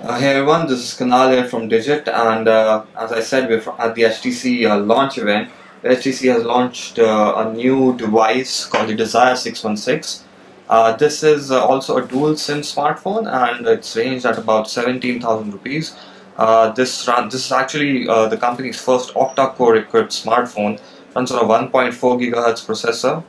Uh, hey everyone, this is Kunal here from Digit, and uh, as I said, we're at the HTC uh, launch event. HTC has launched uh, a new device called the Desire 616. Uh, this is uh, also a dual SIM smartphone, and it's ranged at about 17,000 rupees. this this is actually the company's first octa-core equipped smartphone. Runs on a 1.4 gigahertz processor.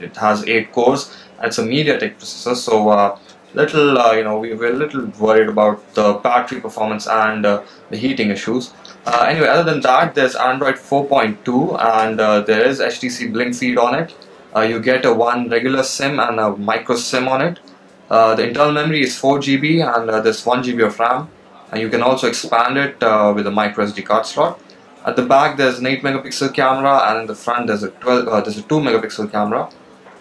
it has eight cores. And it's a MediaTek processor, so little uh, you know we were a little worried about the battery performance and uh, the heating issues. Uh, anyway other than that there's android 4.2 and uh, there is htc blink feed on it. Uh, you get a one regular sim and a micro sim on it. Uh, the internal memory is 4 gb and there's 1 gb of ram. And you can also expand it with a micro sd card slot. At the back there's an 8 megapixel camera and in the front there's a 12 there's a 2 megapixel camera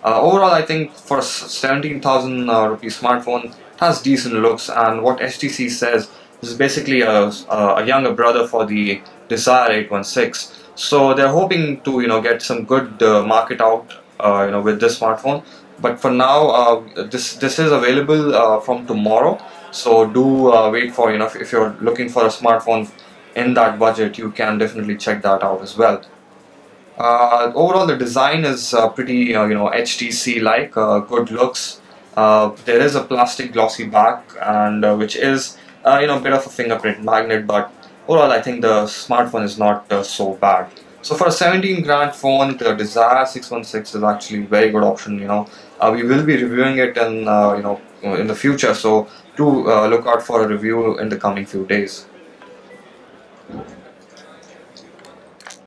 uh, overall, I think for a 17,000 uh, rupee smartphone, has decent looks, and what HTC says is basically a, a younger brother for the Desire 816. So they're hoping to you know get some good uh, market out uh, you know with this smartphone. But for now, uh, this this is available uh, from tomorrow. So do wait for you know if, if you're looking for a smartphone in that budget, you can definitely check that out as well. Uh, overall, the design is uh, pretty, uh, you know, HTC-like, uh, good looks. Uh, there is a plastic glossy back, and uh, which is, you know, a bit of a fingerprint magnet. But overall, I think the smartphone is not so bad. So for a 17 grand phone, the Desire 616 is actually a very good option. You know, we will be reviewing it in, you know, in the future. So do look out for a review in the coming few days.